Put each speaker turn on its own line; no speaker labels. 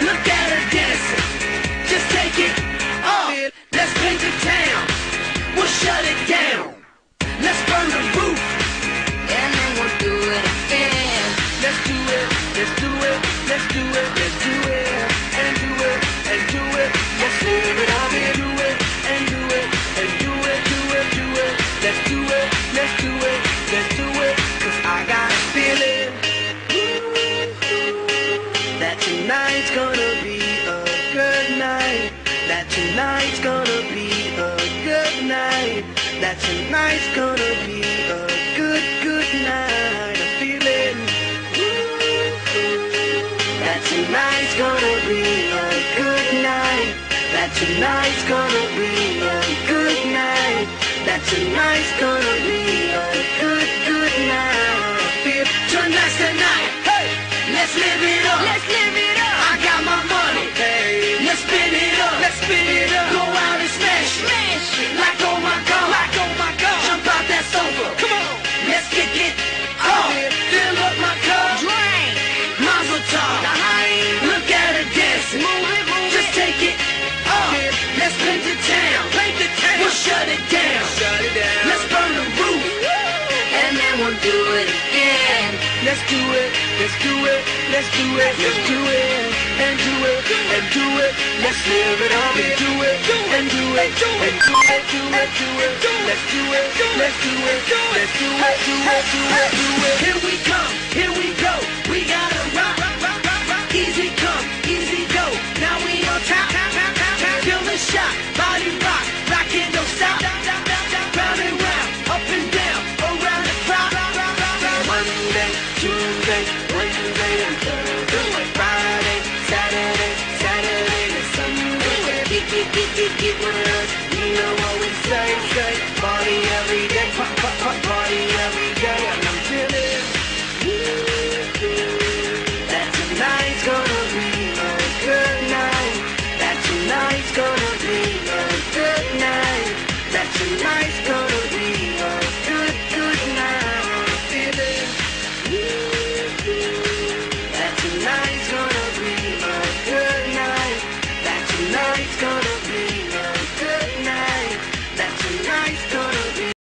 Look at her dancing. Just take it. Let's paint the town. We'll shut it down. Let's burn the roof.
And then we'll it again.
Let's do it. Let's do it. Let's do it. Let's do it. And do it. And do it. Let's it do it. And do it. And do it. Do it. Do it. Let's do it. that tonight's gonna be a good night, that tonight's gonna be a good, good night. I'm feeling that tonight's gonna be a good night, that tonight's gonna be a good night, that tonight's gonna be a good, good night. Tonight's the night, hey, let's live it up. Let's
live it up. We'll do it again.
Let's do it. Let's do it. Let's do it. Let's do it. And do it. And do it. Let's live it up and do it. And do it. And do it. Do it. Do it. Let's do it. Let's do it. Let's do it. Do it. Do it. Do it. Here we come. Here. We Monday, Tuesday, Wednesday, and Thursday. It's gone.